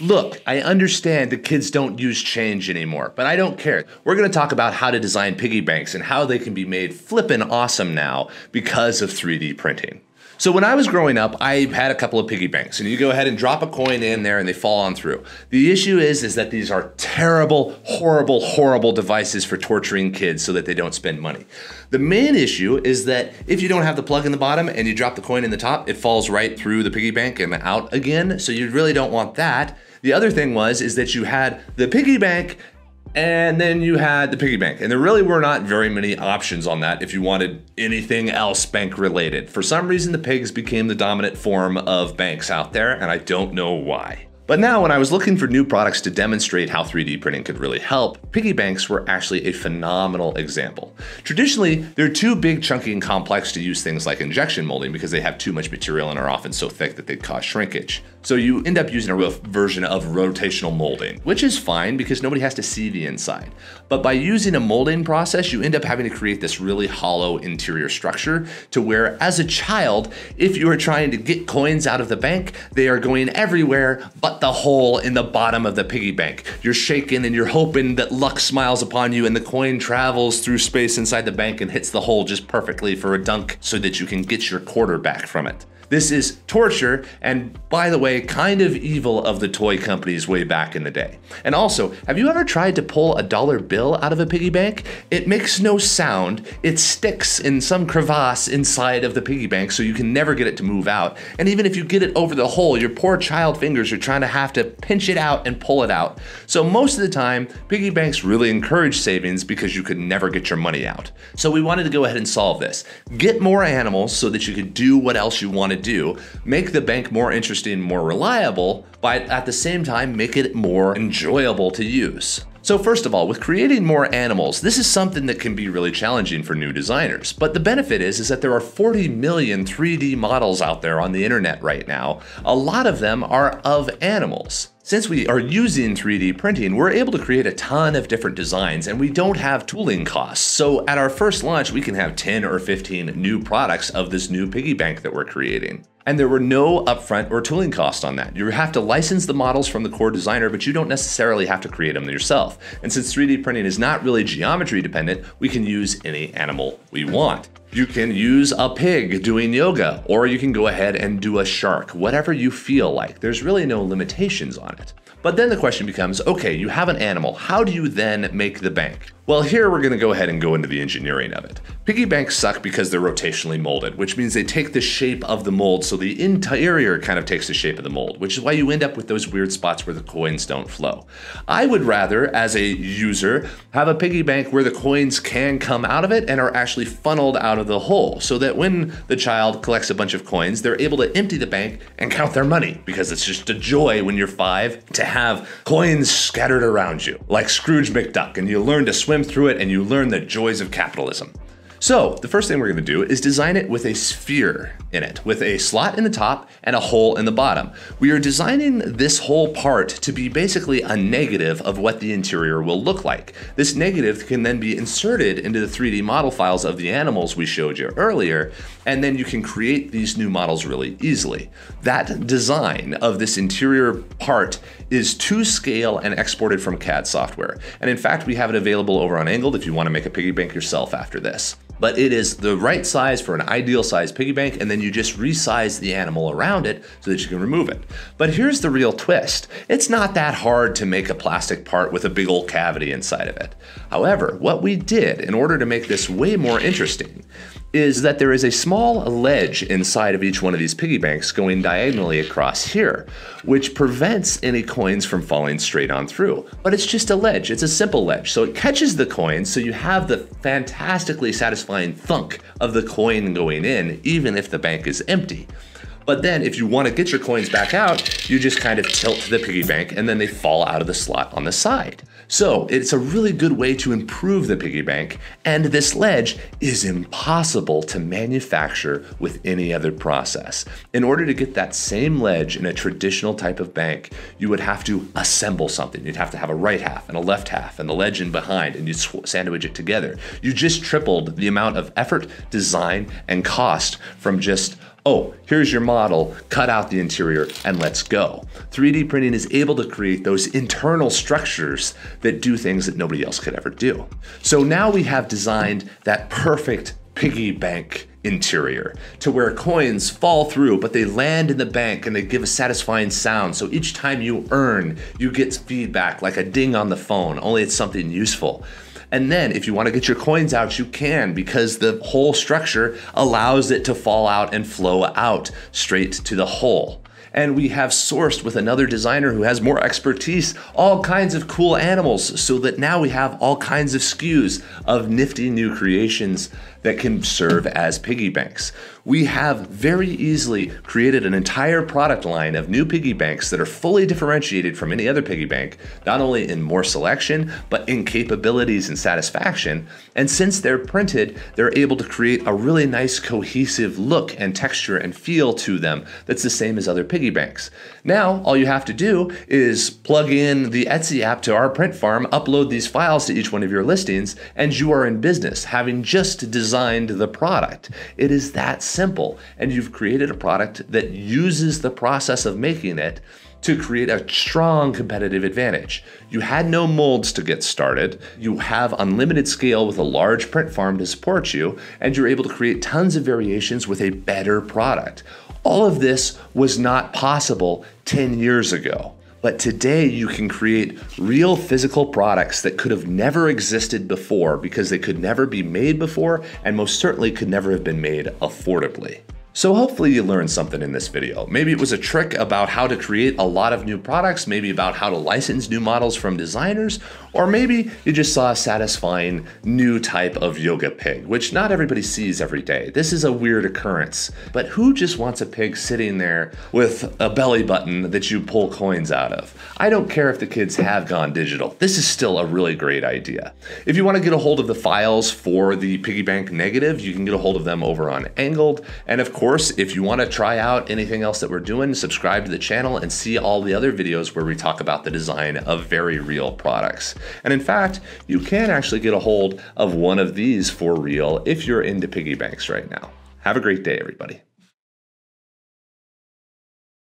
Look, I understand the kids don't use change anymore, but I don't care. We're going to talk about how to design piggy banks and how they can be made flippin' awesome now because of 3D printing. So when I was growing up, I had a couple of piggy banks, and you go ahead and drop a coin in there, and they fall on through. The issue is, is that these are terrible, horrible, horrible devices for torturing kids so that they don't spend money. The main issue is that if you don't have the plug in the bottom and you drop the coin in the top, it falls right through the piggy bank and out again. So you really don't want that. The other thing was is that you had the piggy bank and then you had the piggy bank. And there really were not very many options on that if you wanted anything else bank related. For some reason, the pigs became the dominant form of banks out there, and I don't know why. But now, when I was looking for new products to demonstrate how 3D printing could really help, piggy banks were actually a phenomenal example. Traditionally, they're too big, chunky, and complex to use things like injection molding because they have too much material and are often so thick that they cause shrinkage. So you end up using a real version of rotational molding, which is fine because nobody has to see the inside. But by using a molding process, you end up having to create this really hollow interior structure to where, as a child, if you are trying to get coins out of the bank, they are going everywhere but the hole in the bottom of the piggy bank. You're shaking and you're hoping that luck smiles upon you and the coin travels through space inside the bank and hits the hole just perfectly for a dunk so that you can get your quarter back from it. This is torture, and by the way, kind of evil of the toy companies way back in the day. And also, have you ever tried to pull a dollar bill out of a piggy bank? It makes no sound, it sticks in some crevasse inside of the piggy bank so you can never get it to move out. And even if you get it over the hole, your poor child fingers are trying to have to pinch it out and pull it out. So most of the time, piggy banks really encourage savings because you could never get your money out. So we wanted to go ahead and solve this. Get more animals so that you could do what else you wanted to do, make the bank more interesting, more reliable, but at the same time make it more enjoyable to use. So first of all, with creating more animals, this is something that can be really challenging for new designers. But the benefit is, is that there are 40 million 3D models out there on the internet right now. A lot of them are of animals. Since we are using 3D printing, we're able to create a ton of different designs and we don't have tooling costs. So at our first launch, we can have 10 or 15 new products of this new piggy bank that we're creating. And there were no upfront or tooling costs on that. You have to license the models from the core designer, but you don't necessarily have to create them yourself. And since 3D printing is not really geometry dependent, we can use any animal we want. You can use a pig doing yoga, or you can go ahead and do a shark, whatever you feel like. There's really no limitations on it. But then the question becomes okay, you have an animal. How do you then make the bank? Well, here we're going to go ahead and go into the engineering of it. Piggy banks suck because they're rotationally molded, which means they take the shape of the mold, so the interior kind of takes the shape of the mold, which is why you end up with those weird spots where the coins don't flow. I would rather, as a user, have a piggy bank where the coins can come out of it and are actually funneled out of the hole, so that when the child collects a bunch of coins, they're able to empty the bank and count their money, because it's just a joy when you're five to have coins scattered around you, like Scrooge McDuck, and you learn to swim swim through it and you learn the joys of capitalism. So, the first thing we're going to do is design it with a sphere in it, with a slot in the top and a hole in the bottom. We are designing this whole part to be basically a negative of what the interior will look like. This negative can then be inserted into the 3D model files of the animals we showed you earlier, and then you can create these new models really easily. That design of this interior part is to scale and exported from CAD software. And in fact, we have it available over on Angled if you want to make a piggy bank yourself after this but it is the right size for an ideal size piggy bank, and then you just resize the animal around it so that you can remove it. But here's the real twist it's not that hard to make a plastic part with a big old cavity inside of it. However, what we did in order to make this way more interesting is that there is a small ledge inside of each one of these piggy banks going diagonally across here, which prevents any coins from falling straight on through. But it's just a ledge, it's a simple ledge. So it catches the coins, so you have the fantastically satisfying thunk of the coin going in, even if the bank is empty. But then if you want to get your coins back out, you just kind of tilt the piggy bank and then they fall out of the slot on the side. So it's a really good way to improve the piggy bank, and this ledge is impossible to manufacture with any other process. In order to get that same ledge in a traditional type of bank, you would have to assemble something. You'd have to have a right half and a left half and the ledge in behind, and you'd sandwich it together. You just tripled the amount of effort, design, and cost from just oh, here's your model, cut out the interior, and let's go. 3D printing is able to create those internal structures that do things that nobody else could ever do. So now we have designed that perfect piggy bank interior to where coins fall through, but they land in the bank and they give a satisfying sound. So each time you earn, you get feedback like a ding on the phone, only it's something useful. And then if you want to get your coins out, you can because the whole structure allows it to fall out and flow out straight to the hole and we have sourced with another designer who has more expertise all kinds of cool animals so that now we have all kinds of SKUs of nifty new creations that can serve as piggy banks. We have very easily created an entire product line of new piggy banks that are fully differentiated from any other piggy bank, not only in more selection, but in capabilities and satisfaction. And since they're printed, they're able to create a really nice cohesive look and texture and feel to them that's the same as other piggy banks. Now, all you have to do is plug in the Etsy app to our print farm, upload these files to each one of your listings, and you are in business, having just designed designed the product. It is that simple. And you've created a product that uses the process of making it to create a strong competitive advantage. You had no molds to get started, you have unlimited scale with a large print farm to support you, and you're able to create tons of variations with a better product. All of this was not possible 10 years ago. But today you can create real physical products that could have never existed before because they could never be made before and most certainly could never have been made affordably. So hopefully you learned something in this video. Maybe it was a trick about how to create a lot of new products, maybe about how to license new models from designers, or maybe you just saw a satisfying new type of yoga pig, which not everybody sees every day. This is a weird occurrence, but who just wants a pig sitting there with a belly button that you pull coins out of? I don't care if the kids have gone digital. This is still a really great idea. If you want to get a hold of the files for the piggy bank negative, you can get a hold of them over on Angled, and of course, course, if you want to try out anything else that we're doing, subscribe to the channel and see all the other videos where we talk about the design of very real products. And in fact, you can actually get a hold of one of these for real if you're into piggy banks right now. Have a great day, everybody.